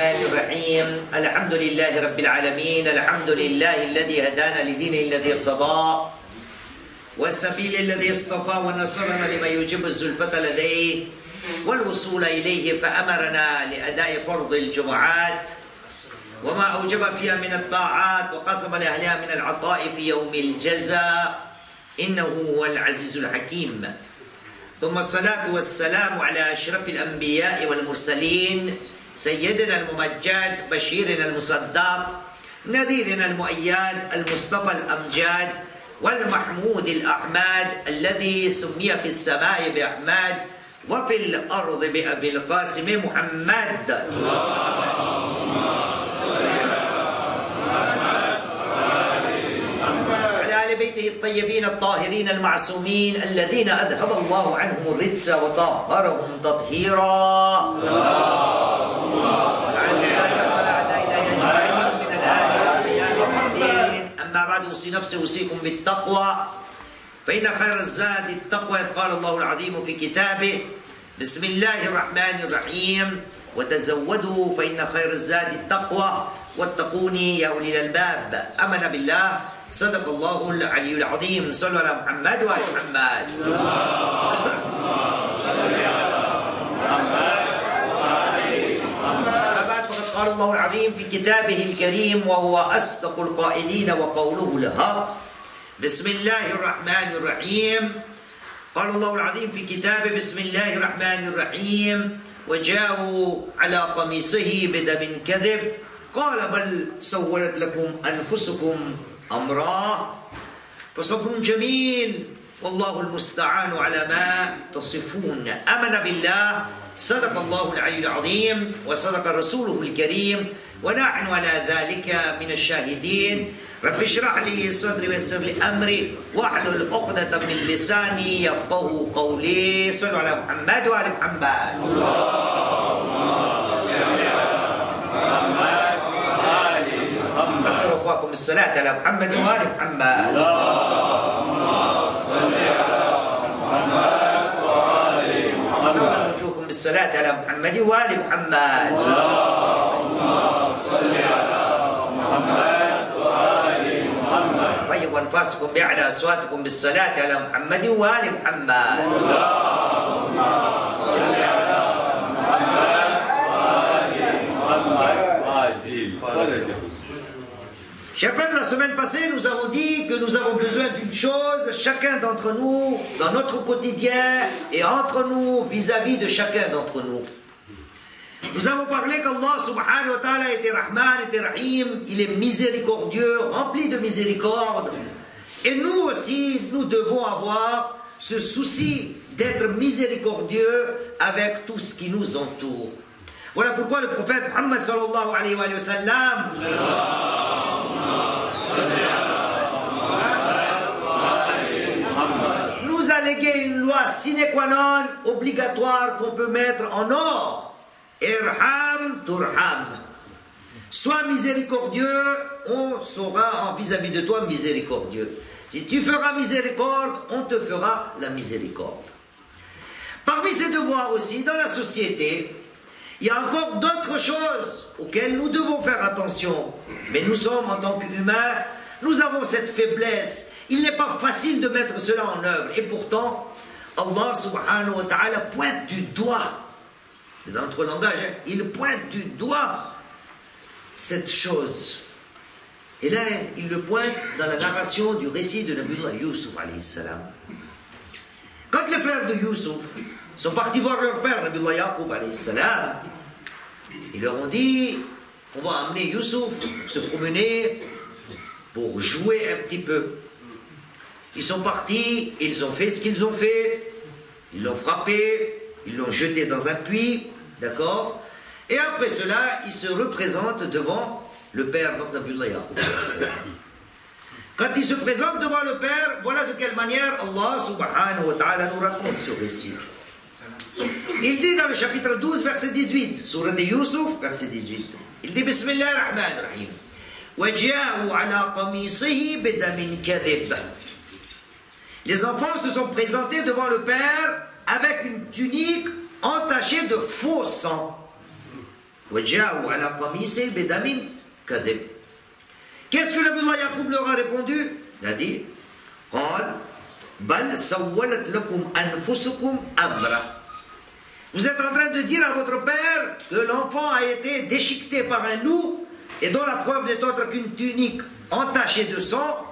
الرحمن الرحيم. الحمد لله رب العالمين. الحمد لله الذي هدانا لدينه الذي ارتضاه والسبيل الذي اصطفى ونصرنا لما يجب الزلفة لديه. والوصول إليه فأمرنا لأداء فرض الجمعات. وما أوجب فيها من الطاعات وقسم لأهلها من العطاء في يوم الجزاء. إنه هو العزيز الحكيم. ثم الصلاة والسلام على أشرف الأنبياء والمرسلين. سيدنا الممجد بشيرنا المصدق نذيرنا المؤيد المصطفى الأمجاد والمحمود الأحمد الذي سمي في السماء بأحمد وفي الأرض بأبي القاسم محمد. على آل بيته الطيبين الطاهرين المعصومين الذين أذهب الله عنهم الرجس وطهرهم تطهيرا. بعد أوصي نفسي أوصيكم بالتقوى. فإن خير الزاد التقوى قال الله العظيم في كتابه بسم الله الرحمن الرحيم. وتزودوا فإن خير الزاد التقوى. واتقوني يا أولي الألباب. أمن بالله. صدق الله العلي العظيم. صلوا على محمد وآل محمد. قال الله العظيم في كتابه الكريم وهو أصدق القائلين وقوله الحق بسم الله الرحمن الرحيم. قال الله العظيم في كتابه بسم الله الرحمن الرحيم. وجاءوا على قميصه بدم كذب. قال بل سولت لكم أنفسكم أمرا. فصبر جميل. والله المستعان على ما تصفون. أمن بالله. صدق الله العلي العظيم وصدق رسوله الكريم ونحن على ذلك من الشاهدين. رب اشرح لي صدري ويسر لي أمري واحلل عقدة من لساني يفقه قولي. صلوا على محمد وآل محمد. أكثر أخواكم الصلاة على محمد وآل محمد. بالصلاة على محمد وآل محمد. اللهم صل على محمد وآل محمد طيب وانفاسكم بأعلى أصواتكم بالصلاة على محمد وآل محمد. اللهم صل على محمد وآل محمد. وآل فرجه Chers frères, la semaine passée, nous avons dit que nous avons besoin d'une chose, chacun d'entre nous, dans notre quotidien et entre nous, vis-à-vis de chacun d'entre nous. Nous avons parlé qu'Allah subhanahu wa ta'ala était Rahman, était Rahim, il est miséricordieux, rempli de miséricorde. Et nous aussi, nous devons avoir ce souci d'être miséricordieux avec tout ce qui nous entoure. Voilà pourquoi le prophète Muhammad sallallahu alayhi wa sallam nous a légué une loi sine qua non obligatoire qu'on peut mettre en or. Irham turham. Sois miséricordieux, on sera en vis-à-vis de toi miséricordieux. Si tu feras miséricorde, on te fera la miséricorde. Parmi ces devoirs aussi, dans la société, il y a encore d'autres choses auxquelles nous devons faire attention. Mais nous sommes, en tant qu'humains, nous avons cette faiblesse. Il n'est pas facile de mettre cela en œuvre. Et pourtant, Allah subhanahu wa ta'ala pointe du doigt. C'est dans notre langage, hein, il pointe du doigt cette chose. Et là, il le pointe dans la narration du récit de Nabiullah Yusuf salam. Quand les frères de Yusuf sont partis voir leur père, Nabiullah Yaqub salam, ils leur ont dit, on va amener pour se promener, pour jouer un petit peu. Ils sont partis, ils ont fait ce qu'ils ont fait, ils l'ont frappé, ils l'ont jeté dans un puits, d'accord Et après cela, ils se représentent devant le père Nabiullah Yaqub. Quand ils se présentent devant le père, voilà de quelle manière Allah subhanahu wa ta'ala nous raconte ce récit. Il dit dans le chapitre 12, verset 18, Surah de Yusuf, verset 18, il dit Bismillah Rahman. Rahim. Les enfants se sont présentés devant le Père avec une tunique entachée de faux sang. Qu'est-ce que l'Abdullah Yaqub leur a répondu? Il a dit vous êtes en train de dire à votre père que l'enfant a été déchiqueté par un loup et dont la preuve n'est autre qu'une tunique entachée de sang.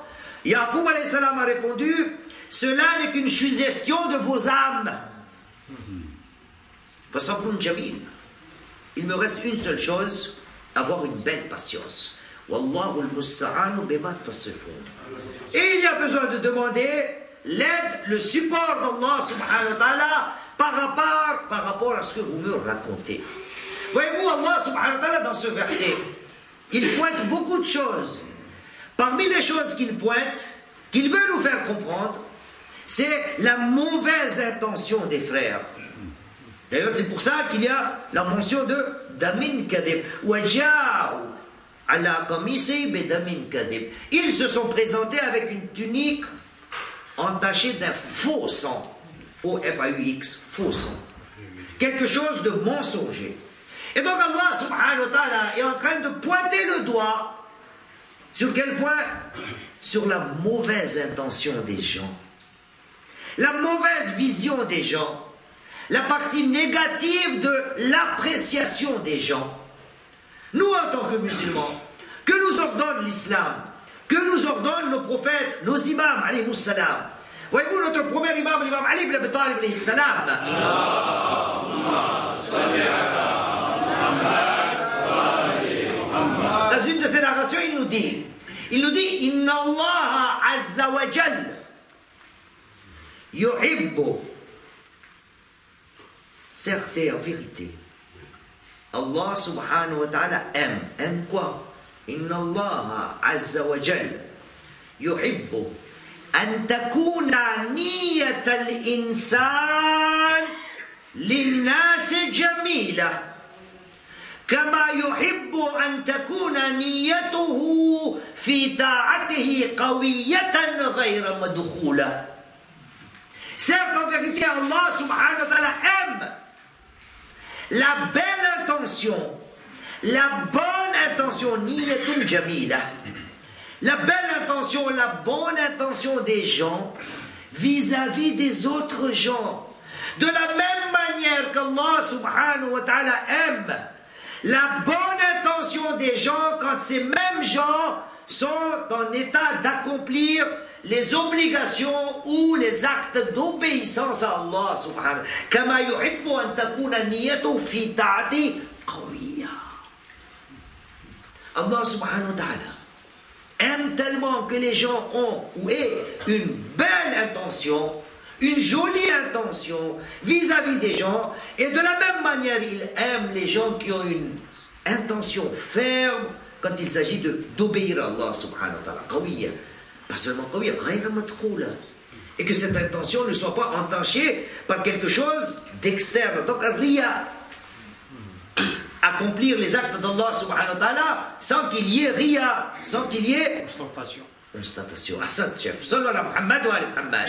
Yaqub a répondu Cela n'est qu'une suggestion de vos âmes. Il me reste une seule chose avoir une belle patience. Et il y a besoin de demander l'aide, le support d'Allah subhanahu wa ta'ala par rapport, à ce que vous me racontez. Voyez-vous, Allah subhanahu dans ce verset, il pointe beaucoup de choses. Parmi les choses qu'il pointe, qu'il veut nous faire comprendre, c'est la mauvaise intention des frères. D'ailleurs, c'est pour ça qu'il y a la mention de Damin Kadib. Ils se sont présentés avec une tunique entachée d'un faux sang. Faux F-A-U-X, faux sang. Quelque chose de mensonger. Et donc Allah subhanahu wa ta'ala est en train de pointer le doigt sur quel point? Sur la mauvaise intention des gens. La mauvaise vision des gens. La partie négative de l'appréciation des gens. Nous, en tant que musulmans, que nous ordonne l'islam, que nous ordonnent nos prophètes, nos imams, alayhi salam. Voyez-vous notre premier imam, l'imam Ali ibn Abi Talib, alayhi salam. Dans une de ses narrations, il nous dit, il nous dit, Inna Allah azza wa jal yuhibbu. Certes, en vérité, Allah subhanahu wa ta'ala aime. Aime quoi Inna Allah azza wa jal yuhibbu أن تكون نية الإنسان للناس جميلة. كما يحب أن تكون نيته في طاعته قوية غير مدخولة. سيقوم بكتير الله سبحانه وتعالى أم لا بين intention لا بون intention نية جميلة la belle intention, la bonne intention des gens vis-à-vis -vis des autres gens. De la même manière qu'Allah subhanahu wa ta'ala aime la bonne intention des gens quand ces mêmes gens sont en état d'accomplir les obligations ou les actes d'obéissance à Allah subhanahu كما يحب أن تكون نيته في طاعته قوية Allah subhanahu wa ta'ala aime tellement que les gens ont ou aient une belle intention une jolie intention vis-à-vis des gens, et de la même manière, il aime les gens qui ont une intention ferme quand il s'agit d'obéir à Allah subhanahu wa ta'ala. Pas seulement et que cette intention ne soit pas entachée par quelque chose d'externe. Donc, ria, accomplir les actes d'Allah subhanahu wa ta'ala sans qu'il y ait ria, sans qu'il y ait constatation. Assad, chef. Sallallahu ala Muhammad wa ala Muhammad.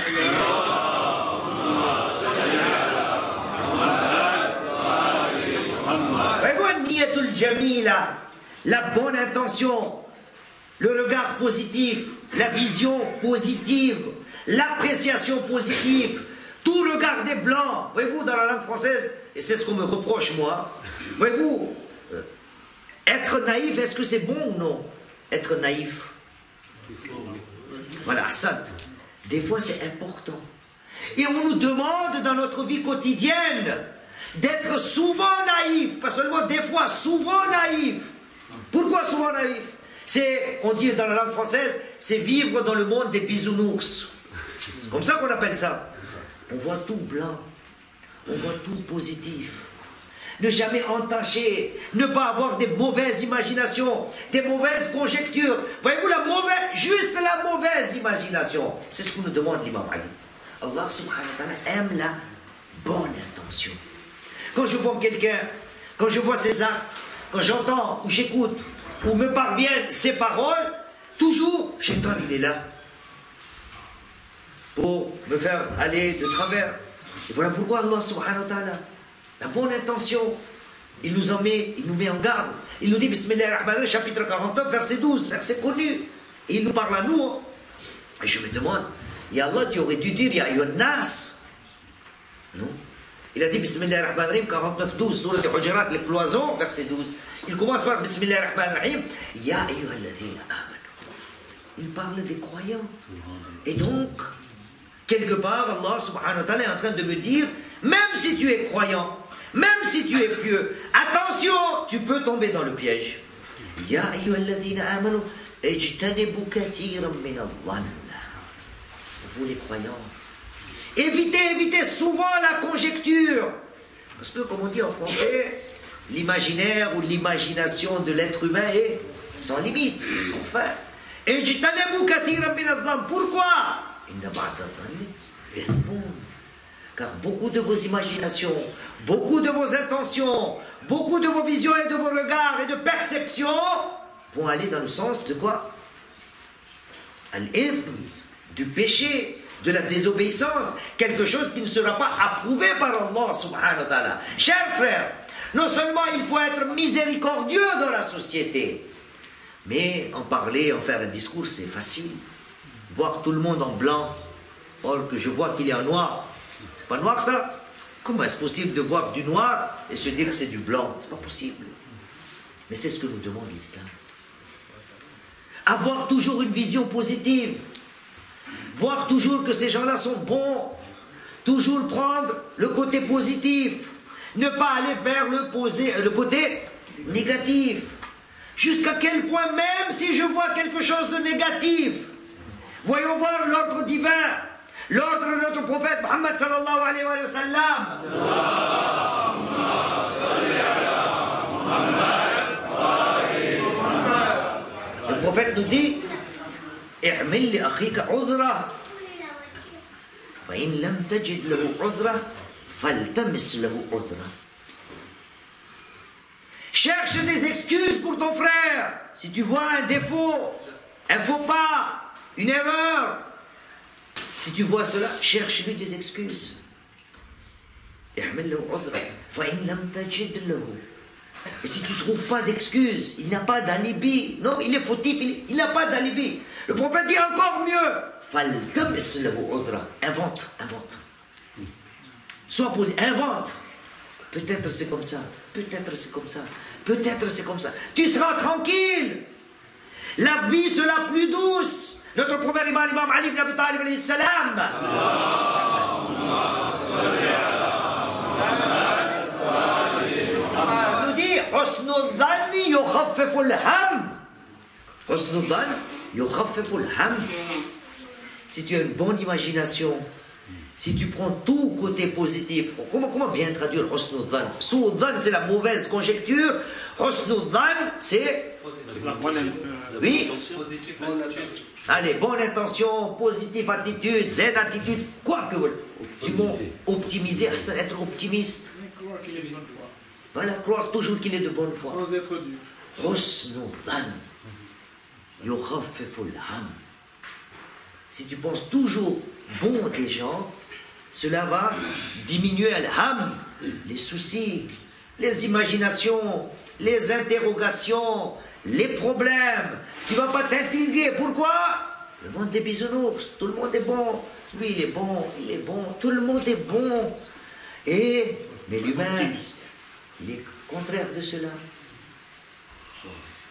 La bonne intention, le regard positif, la vision positive, l'appréciation positive, tout regarder blanc. Voyez-vous, dans la langue française, et c'est ce qu'on me reproche moi, voyez-vous, euh, être naïf, est-ce que c'est bon ou non Être naïf. Voilà, Assad. Des fois, c'est important. Et on nous demande dans notre vie quotidienne d'être souvent naïf, pas seulement des fois, souvent naïf. Pourquoi souvent naïf? C'est, on dit dans la langue française, c'est vivre dans le monde des bisounours. Comme ça qu'on appelle ça. On voit tout blanc, on voit tout positif. Ne jamais entacher, ne pas avoir des mauvaises imaginations, des mauvaises conjectures. Voyez-vous, la mauvaise, juste la mauvaise imagination. C'est ce qu'on nous demande l'imam Ali. Allah subhanahu wa ta'ala aime la bonne intention. Quand je vois quelqu'un, quand je vois ses actes, quand j'entends ou j'écoute ou me parviennent ses paroles, toujours, Shaitan, il est là pour me faire aller de travers. Et voilà pourquoi Allah subhanahu wa ta'ala, la bonne intention, il nous en met, il nous met en garde. Il nous dit, Bismillah chapitre 49, verset 12, verset connu. Et il nous parle à nous. Hein. Et je me demande, Ya Allah, tu aurais dû dire, Ya Nas. Non. Il a dit Bismillah ar-Rahman ar-Rahim, 49, 12, sur le Hujurat, les cloisons, verset 12. Il commence par Bismillah ar-Rahman Ya. Il parle des croyants. Et donc, quelque part, Allah subhanahu wa ta'ala est en train de me dire, même si tu es croyant, même si tu es pieux, attention, tu peux tomber dans le piège. Ya amanu, Vous les croyants, évitez, évitez souvent la conjecture. Parce que, comme on dit en français, l'imaginaire ou l'imagination de l'être humain est sans limite, sans fin. Pourquoi? Car beaucoup de vos imaginations, beaucoup de vos intentions, beaucoup de vos visions et de vos regards et de perceptions vont aller dans le sens de quoi? Du péché, de la désobéissance, quelque chose qui ne sera pas approuvé par Allah subhanahu wa ta'ala. Chers frères, non seulement il faut être miséricordieux dans la société, mais en parler, en faire un discours, c'est facile. Voir tout le monde en blanc, or que je vois qu'il a un noir. Pas noir ça Comment est-ce possible de voir du noir et se dire que c'est du blanc? C'est pas possible. Mais c'est ce que nous demande l'islam. Avoir toujours une vision positive. Voir toujours que ces gens-là sont bons. Toujours prendre le côté positif. Ne pas aller vers le, le côté négatif. Jusqu'à quel point, même si je vois quelque chose de négatif, voyons voir l'ordre divin, l'ordre de notre prophète Muhammad sallallahu alayhi wa sallam. Le prophète nous dit اعمل لأخيك عذرة فإن لم تجد له عذرة فالتمس له عذرة Cherche des excuses pour ton frère. Si tu vois un défaut, un faux pas, une erreur, si tu vois cela, cherche-lui des excuses. Et si tu ne trouves pas d'excuses, il n'a pas d'alibi. Non, il est fautif, il n'a pas d'alibi. Le prophète dit encore mieux. Invente, invente. Sois posé, invente. Peut-être c'est comme ça. Peut-être c'est comme ça. Peut-être c'est comme ça. Tu seras tranquille. La vie sera plus douce. Notre premier imam, l'imam Ali ibn Abi Talib alayhi salam. Ah, nous dit Husnul dhanni yukhaffiful ham. Husnul yukhaffiful ham. Si tu as une bonne imagination, si tu prends tout côté positif, comment, comment bien traduire Hosnudhan Soudhan, c'est la mauvaise conjecture. Hosnudhan, c'est. Oui. Positif. Allez, bonne intention, positive attitude, zen attitude, quoi que vous mot optimiser, être optimiste. Voilà, croire toujours qu'il est de bonne foi. Sans être. Si tu penses toujours bon des gens, cela va diminuer al-ham, les soucis, les imaginations, les interrogations, les problèmes. Tu vas pas t'intriguer. Pourquoi? Le monde des bisounours, tout le monde est bon. Lui, il est bon, il est bon, tout le monde est bon. Et, mais l'humain, il est contraire de cela.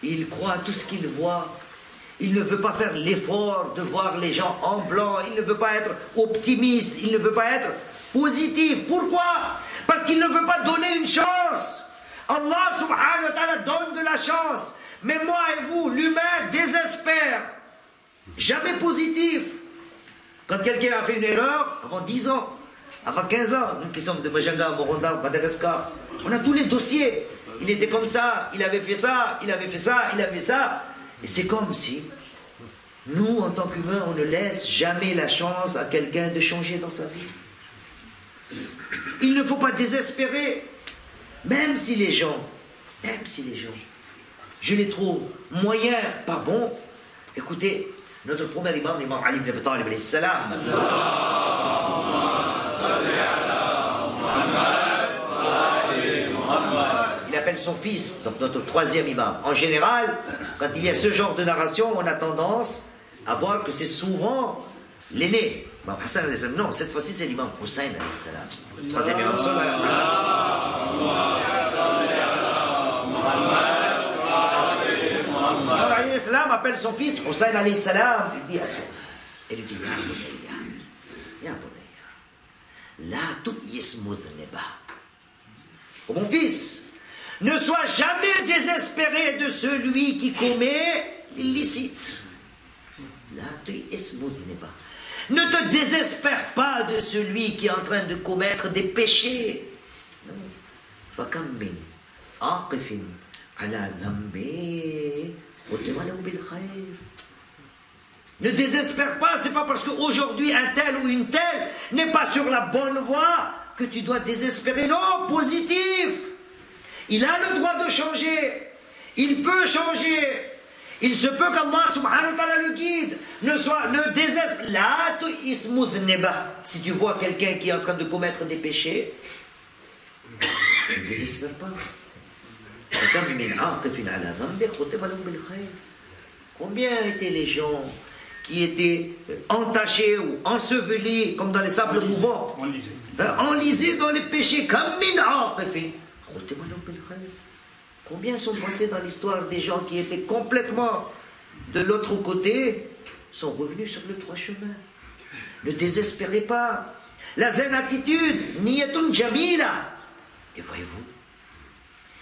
Il croit à tout ce qu'il voit. Il ne veut pas faire l'effort de voir les gens en blanc. Il ne veut pas être optimiste. Il ne veut pas être positif. Pourquoi? Parce qu'il ne veut pas donner une chance. Allah subhanahu wa ta'ala donne de la chance. Mais moi et vous, l'humain désespère. Jamais positif. Quand quelqu'un a fait une erreur, avant 10 ans, avant 15 ans, nous qui sommes de Majanga, Morondar, Madagascar, on a tous les dossiers. Il était comme ça, il avait fait ça, il avait fait ça, il avait ça. Et c'est comme si nous, en tant qu'humains, on ne laisse jamais la chance à quelqu'un de changer dans sa vie. Il ne faut pas désespérer, même si les gens, même si les gens, je les trouve moyens, pas bons. Écoutez, notre premier imam, l'imam Ali ibn Talib, salam. Il appelle son fils, donc notre troisième imam. En général, quand il y a ce genre de narration, on a tendance à voir que c'est souvent l'aîné. Non, cette fois-ci c'est l'imam Hussein, troisième imam. L'islam appelle son fils Hussein alayhi salam. Il dit à son il dit Ya bunayya, Ya bunayya, la tu'yis mudhneba. Oh mon fils, ne sois jamais désespéré de celui qui commet l'illicite. La tu'yis mudhneba. Ne te désespère pas de celui qui est en train de commettre des péchés. فكم من عاقف على ذنبه ne désespère pas, c'est pas parce qu'aujourd'hui un tel ou une telle n'est pas sur la bonne voie que tu dois désespérer. Non, positif. Il a le droit de changer. Il peut changer. Il se peut qu'Allah subhanahu ta'ala le guide. Ne soit, ne désespère. Si tu vois quelqu'un qui est en train de commettre des péchés, ne désespère pas. Combien étaient les gens qui étaient entachés ou ensevelis comme dans les sables mouvants, enlisés dans les péchés comme Combien sont passés dans l'histoire des gens qui étaient complètement de l'autre côté, sont revenus sur le droit chemin. Ne désespérez pas. La zen attitude, niyatun jamila. Et voyez-vous,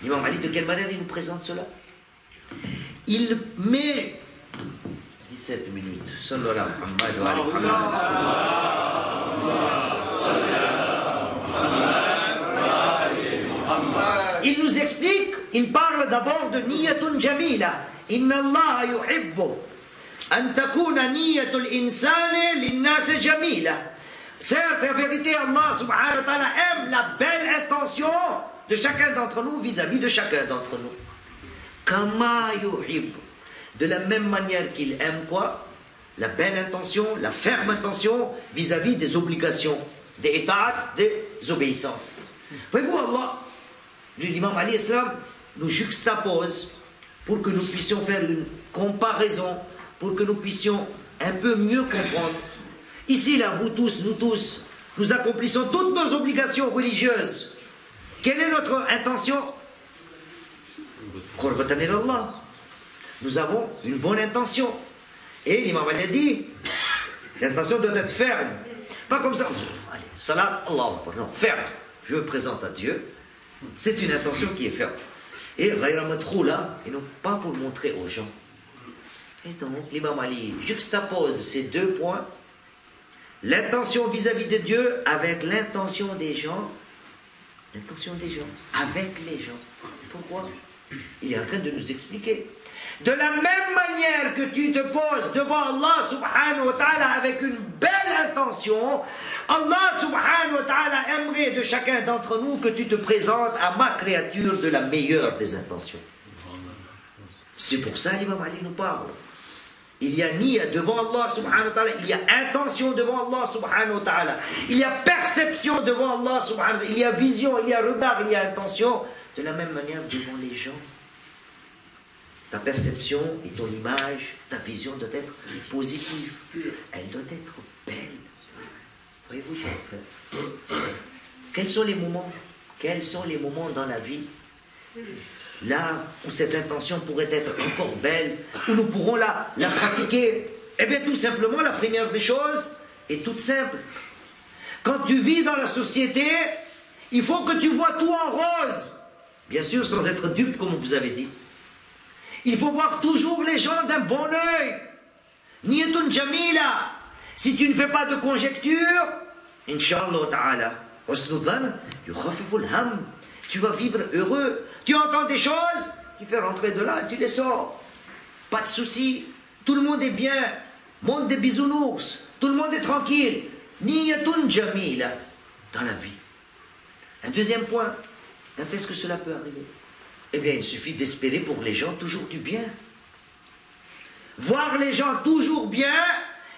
L'imam Ali, de quelle manière il nous présente cela? Il met 17 minutes. Il nous explique, il parle d'abord de niyatun jamila. Inna Allah yuhibbu an takuna niyatul insani linnase jamila. Certes, en vérité, Allah subhanahu wa ta'ala aime la belle intention de chacun d'entre nous vis-à-vis de chacun d'entre nous. Kama De la même manière qu'il aime quoi? La belle intention, la ferme intention vis-à-vis des obligations, des états, des obéissances. Voyez-vous, Allah, l'imam Ali Islam nous juxtapose pour que nous puissions faire une comparaison, pour que nous puissions un peu mieux comprendre. Ici, là, vous tous, nous tous, nous accomplissons toutes nos obligations religieuses quelle est notre intention Nous avons une bonne intention. Et l'imam a dit, l'intention doit être ferme. Pas comme ça. Allez, salat, Allah, non, ferme. Je me présente à Dieu. C'est une intention qui est ferme. Et là, et non pas pour montrer aux gens. Et donc, l'imam Ali juxtapose ces deux points. L'intention vis-à-vis de Dieu avec l'intention des gens l'intention des gens, avec les gens. Pourquoi? Il est en train de nous expliquer. De la même manière que tu te poses devant Allah subhanahu wa ta'ala avec une belle intention, Allah subhanahu wa ta'ala aimerait de chacun d'entre nous que tu te présentes à ma créature de la meilleure des intentions. C'est pour ça l'imam Ali nous parle. Il y a niya devant Allah subhanahu wa ta'ala, il y a intention devant Allah subhanahu wa ta'ala, il y a perception devant Allah subhanahu wa ta'ala, il y a vision, il y a regard, il y a intention. De la même manière devant les gens. Ta perception et ton image, ta vision doit être positive. Elle doit être belle. Voyez-vous, Quels sont les moments Quels sont les moments dans la vie là où cette intention pourrait être encore belle, où nous pourrons la, pratiquer Eh bien, tout simplement, la première des choses est toute simple. Quand tu vis dans la société, il faut que tu vois tout en rose. Bien sûr, sans être dupe, comme vous avez dit. Il faut voir toujours les gens d'un bon oeil. Niyatun jamila. Si tu ne fais pas de conjecture, Inch'Allah ta'ala, tu vas vivre heureux. Tu entends des choses, tu fais rentrer de là, tu les sors. Pas de souci. Tout le monde est bien. Monde des bisounours. Tout le monde est tranquille. Niyatun jamila dans la vie. Un deuxième point. Quand est-ce que cela peut arriver? Eh bien, il suffit d'espérer pour les gens toujours du bien. Voir les gens toujours bien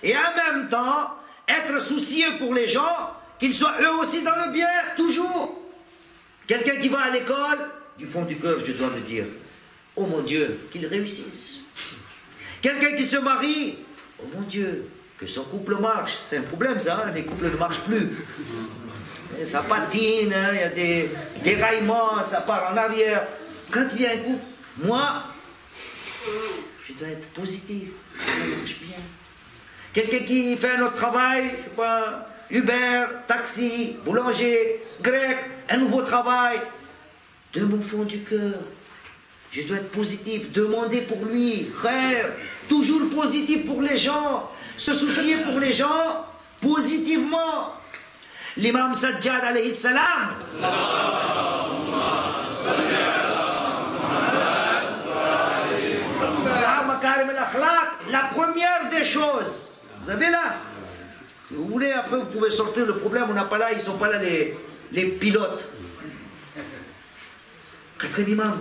et en même temps être soucieux pour les gens, qu'ils soient eux aussi dans le bien, toujours. Quelqu'un qui va à l'école, du fond du cœur, je dois me dire, oh mon Dieu, qu'il réussisse. Quelqu'un qui se marie, oh mon Dieu, que son couple marche. C'est un problème ça, hein, les couples ne marchent plus. Ça patine, hein, il y a des déraillements, ça part en arrière. Quand il y a un couple, moi, je dois être positif, ça marche bien. Quelqu'un qui fait un autre travail, je sais pas, Uber, taxi, boulanger, grec, un nouveau travail, de mon fond du cœur, je dois être positif, demander pour lui, frère, toujours positif pour les gens, se soucier pour les gens positivement. L'imam Sajjad alayhi salam. La première des choses, vous avez là, vous voulez, après vous pouvez sortir le problème, on n'a pas là, ils ne sont pas là les pilotes. Quatrième imam,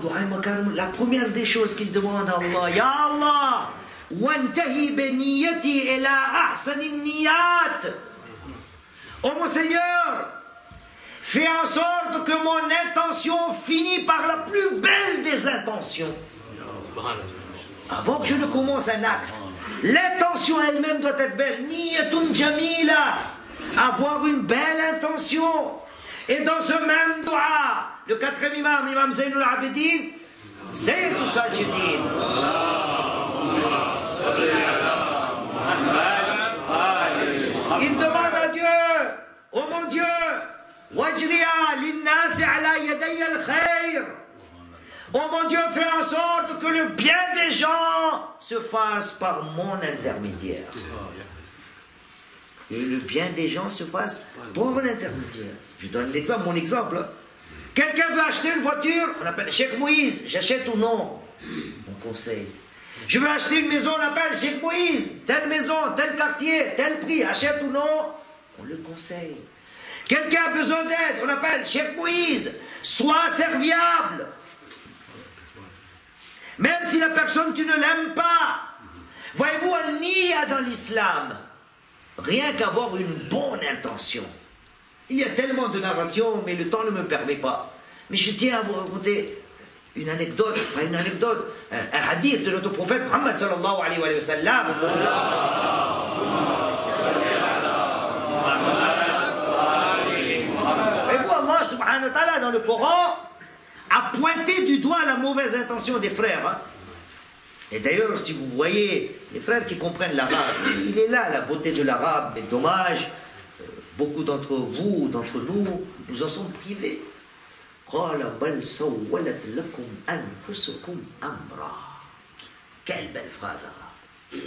la première des choses qu'il demande à Allah, Ya Allah, Oh mon Seigneur, fais en sorte que mon intention finisse par la plus belle des intentions. Avant que je ne commence un acte, l'intention elle-même doit être belle. Niyatun jamila, avoir une belle intention. Et dans ce même doigt, le quatrième imam, l'imam Zainul Abidin, Zainul Sajidin. Il demande à Dieu, oh mon Dieu, Oh mon Dieu, fais en sorte que le bien des gens se fasse par mon intermédiaire. Et le bien des gens se fasse par mon intermédiaire. Je donne l'exemple, mon exemple. Quelqu'un veut acheter une voiture, on appelle Cheikh Moïse, j'achète ou non? On conseille. Je veux acheter une maison, on appelle Cheikh Moïse, telle maison, tel quartier, tel prix, achète ou non? On le conseille. Quelqu'un a besoin d'aide, on appelle Cheikh Moïse, sois serviable. Même si la personne, tu ne l'aimes pas. Voyez-vous, un niya dans l'islam, rien qu'avoir une bonne intention. Il y a tellement de narrations, mais le temps ne me permet pas. Mais je tiens à vous raconter une anecdote, pas une anecdote, un, hadith de notre prophète Muhammad sallallahu alayhi wa sallam. Et vous, Allah subhanahu wa ta'ala, dans le Coran, a pointé du doigt la mauvaise intention des frères. Hein. Et d'ailleurs, si vous voyez les frères qui comprennent l'arabe, il est là la beauté de l'arabe, mais dommage, beaucoup d'entre vous, d'entre nous, nous en sommes privés. Quelle belle phrase arabe.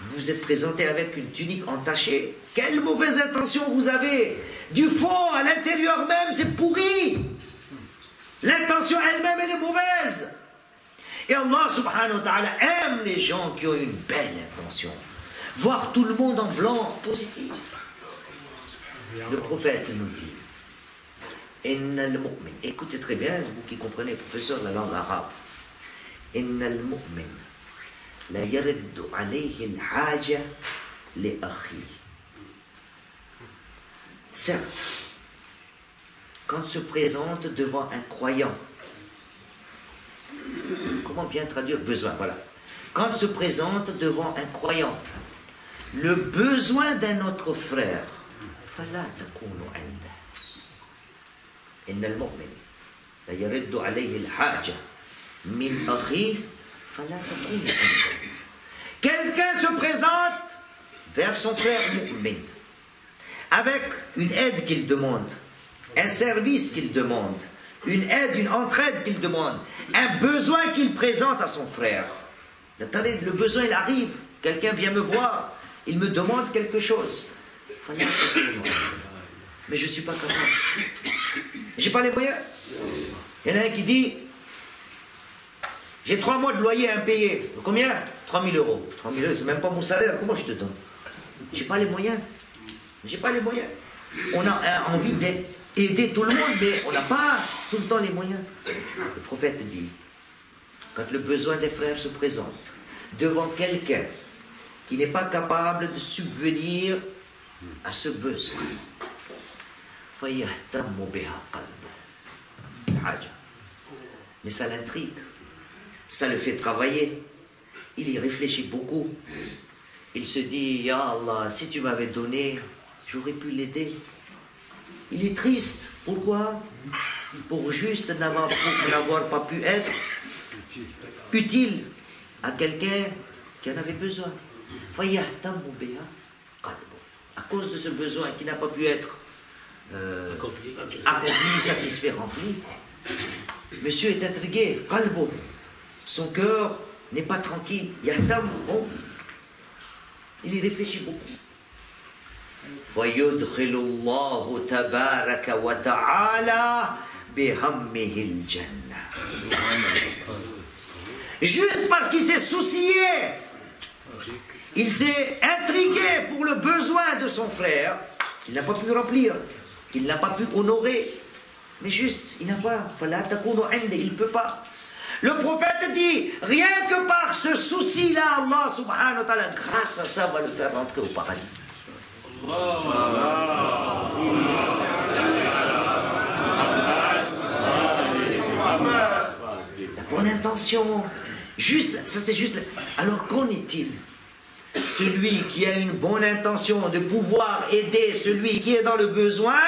Vous vous êtes présenté avec une tunique entachée. Quelle mauvaise intention vous avez. Du fond, à l'intérieur même, c'est pourri. L'intention elle-même, elle est mauvaise. Et Allah subhanahu wa ta'ala aime les gens qui ont une belle intention. Voir tout le monde en blanc, positif. Le prophète nous dit Écoutez très bien, vous qui comprenez, professeur la langue arabe. Certes, quand se présente devant un croyant, comment bien traduire besoin, voilà. Quand se présente devant un croyant, le besoin d'un autre frère, Quelqu'un se présente vers son frère avec une aide qu'il demande, un service qu'il demande, une aide, une entraide qu'il demande, un besoin qu'il présente à son frère. Le besoin, il arrive. Quelqu'un vient me voir, il me demande quelque chose. Mais je ne suis pas capable. J'ai pas les moyens. Il y en a un qui dit J'ai trois mois de loyer payer. Combien? 3000 euros. 3000 euros, c'est même pas mon salaire. Comment je te donne? J'ai pas les moyens. J'ai pas les moyens. On a envie d'aider tout le monde, mais on n'a pas tout le temps les moyens. Le prophète dit Quand le besoin des frères se présente devant quelqu'un qui n'est pas capable de subvenir à ce besoin. Mais ça l'intrigue, ça le fait travailler, il y réfléchit beaucoup. Hmm. Il se dit, Ya Allah, si tu m'avais donné, j'aurais pu l'aider. Il est triste. Pourquoi? Pour juste n'avoir pas pu être utile à quelqu'un qui en avait besoin. Cause de ce besoin qui n'a pas pu être euh, accompli, satisfait, rempli, monsieur est intrigué. Son cœur n'est pas tranquille. Il y réfléchit beaucoup. Juste parce qu'il s'est soucié, il s'est intrigué pour le besoin de son frère, il n'a pas pu remplir, il n'a pas pu honorer. Mais juste, il n'a pas, il ne peut pas. Le prophète dit, rien que par ce souci-là, Allah subhanahu wa ta'ala, grâce à ça, va le faire rentrer au paradis. La bonne intention, Juste, ça c'est juste. Alors qu'en est-il? Celui qui a une bonne intention de pouvoir aider celui qui est dans le besoin,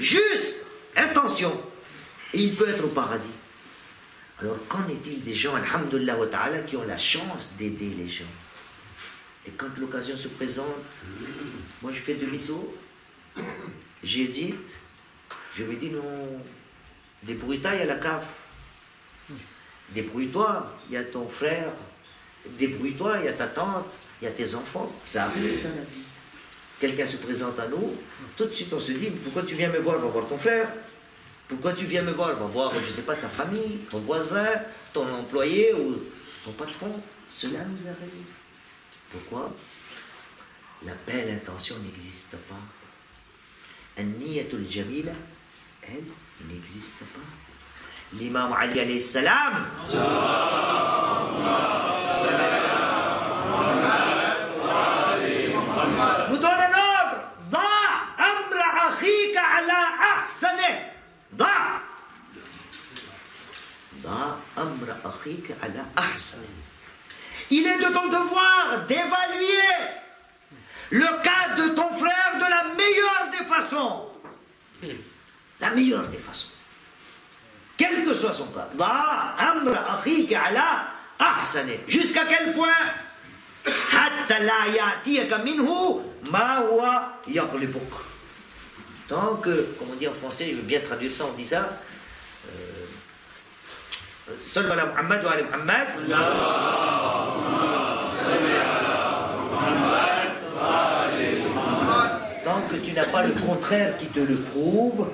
juste intention, il peut être au paradis. Alors qu'en est-il des gens, alhamdulillah ta'ala, qui ont la chance d'aider les gens? Et quand l'occasion se présente, moi je fais demi-tour, j'hésite, je me dis non, débrouille-toi, à la cave. Débrouille-toi, il y a ton frère. Débrouille-toi, il y a ta tante, il y a tes enfants. Ça arrive dans la vie. Quelqu'un se présente à nous, tout de suite on se dit, pourquoi tu viens me voir, je vais voir ton frère? Pourquoi tu viens me voir, je vais voir, je ne sais pas, ta famille, ton voisin, ton employé ou ton patron. Cela nous arrive. Pourquoi? La belle intention n'existe pas. An-niyatul jamila, elle, n'existe pas l'imam Ali alayhi salam. Vous donne un ordre. Da amra akhika ala ahsane. Da. Da amra ala ahsane. Il est de ton devoir d'évaluer le cas de ton frère de la meilleure des façons. La meilleure des façons quel que soit son cas. Jusqu'à quel point? Tant que, comme on dit en français, je veux bien traduire ça, on dit ça. Seul euh, Muhammad wa Muhammad? Tant que tu n'as pas le contraire qui te le prouve,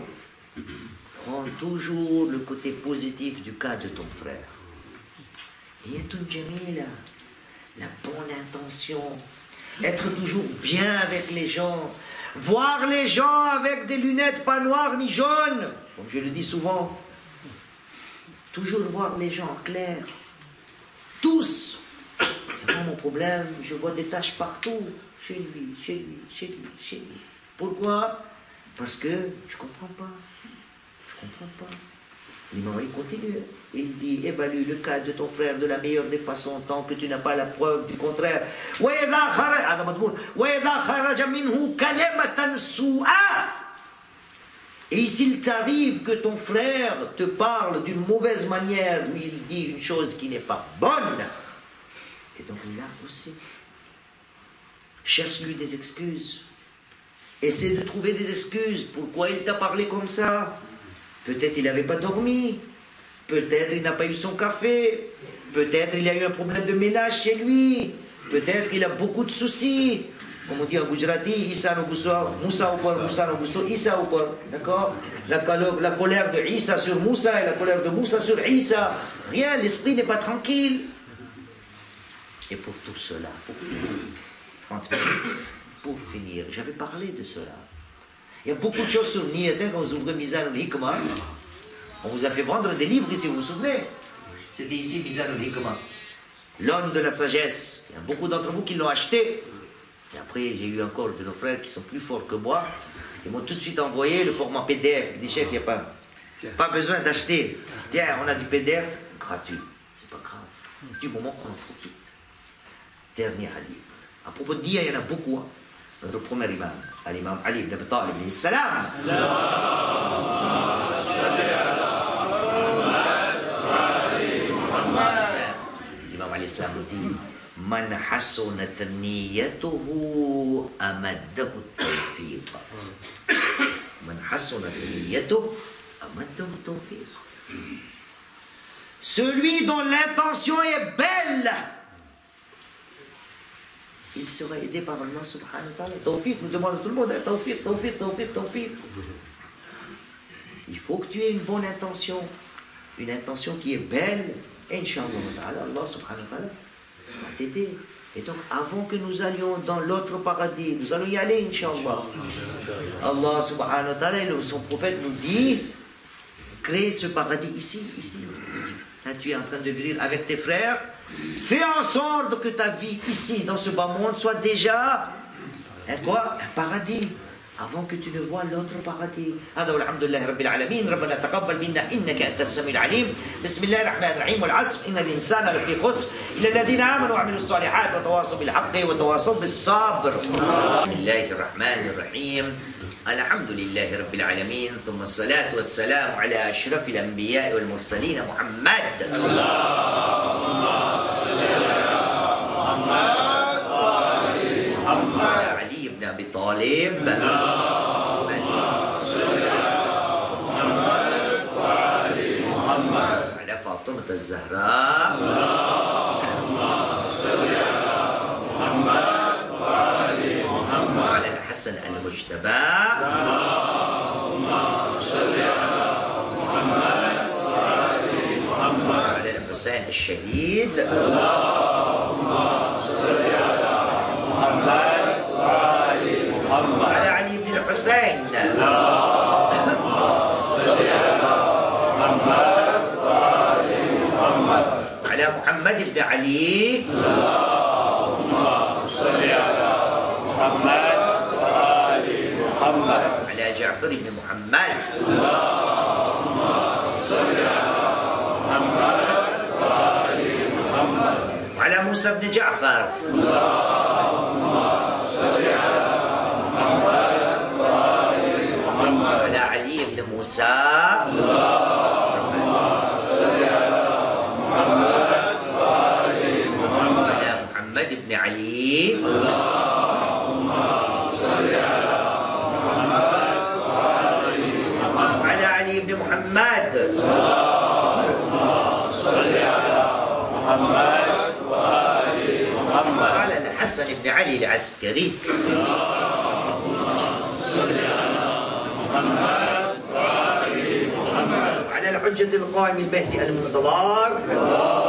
prends toujours le côté positif du cas de ton frère. tout Jamila, la bonne intention, être toujours bien avec les gens, voir les gens avec des lunettes pas noires ni jaunes, comme je le dis souvent, toujours voir les gens clairs, tous. C'est pas mon problème, je vois des taches partout, chez lui, chez lui, chez lui, chez lui. Pourquoi? Parce que je comprends pas comprends pas. Il continue. Il dit évalue le cas de ton frère de la meilleure des façons tant que tu n'as pas la preuve du contraire. Et s'il t'arrive que ton frère te parle d'une mauvaise manière, où il dit une chose qui n'est pas bonne, et donc là aussi, cherche-lui des excuses. Essaie de trouver des excuses. Pourquoi il t'a parlé comme ça? Peut-être il n'avait pas dormi. Peut-être il n'a pas eu son café. Peut-être il a eu un problème de ménage chez lui. Peut-être qu'il a beaucoup de soucis. Comme on Gujarati, Issa no Moussa ou Moussa no Issa ou D'accord? La, la colère de Issa sur Moussa et la colère de Moussa sur Issa. Rien, l'esprit n'est pas tranquille. Et pour tout cela, pour finir, 30 minutes, pour finir, j'avais parlé de cela. Il y a beaucoup de choses sur Niyatin quand vous ouvrez Mizan al-Hikmah. On vous a fait vendre des livres ici, vous vous souvenez? C'était ici Mizan al-Hikmah. L'homme de la sagesse. Il y a beaucoup d'entre vous qui l'ont acheté. Et après, j'ai eu encore de nos frères qui sont plus forts que moi. Ils m'ont tout de suite envoyé le format PDF. Des chefs, il n'y a pas. Pas besoin d'acheter. Tiens, on a du PDF gratuit. C'est pas grave. Du moment qu'on en profite. Dernier hadith. À propos de dia, il y en a beaucoup. hein. Notre premier imam, l'imam Ali ibn Abi Talib, salam. L'imam Ali salam nous dit Man hasunat niyatuhu amaddahu tawfiq. Man hasunat niyatuhu amaddahu tawfiq. Celui dont l'intention est belle, il sera aidé par Allah subhanahu wa ta'ala. Tawfiq, nous demande tout le monde, hein, tawfiq, tawfiq, tawfiq, tawfiq. Il faut que tu aies une bonne intention, une intention qui est belle. Inch'Allah, Allah subhanahu wa ta'ala Et donc, avant que nous allions dans l'autre paradis, nous allons y aller, Inch'Allah. Allah subhanahu wa ta'ala, son prophète nous dit, crée ce paradis ici, ici. Là, tu es en train de vivre avec tes frères. Fais en sorte que ta vie ici, dans ce bas monde, soit déjà un quoi Un paradis. Avant que tu ne vois l'autre paradis. هذا والحمد لله رب العالمين ربنا تقبل منا انك انت السميع العليم بسم الله الرحمن الرحيم والعصر ان الانسان لفي خسر الا الذين امنوا وعملوا الصالحات وتواصوا بالحق وتواصوا بالصبر بسم الله الرحمن الرحيم الحمد لله رب العالمين ثم الصلاة والسلام على أشرف الأنبياء والمرسلين محمد علي بن أبي طالب الزهراء. اللهم صل على محمد وعلى محمد وعلى الحسن المجتبى. اللهم صل على محمد وعلى محمد وعلى الحسين الشهيد. اللهم صل على محمد وعلى محمد وعلى علي بن الحسين اللهم على محمد بن علي. اللهم صل على محمد وآل محمد. على جعفر بن محمد. اللهم صل على محمد وآل محمد. وعلى موسى بن جعفر. اللهم صل على محمد وآل محمد. على علي بن موسى. اللهم صل على محمد وعلى محمد على علي بن محمد. اللهم صل على محمد وعلى محمد وعلى الحسن بن علي العسكري. اللهم صل على محمد وعلى محمد وعلى الحجة القائم المهدي المنتظر. الله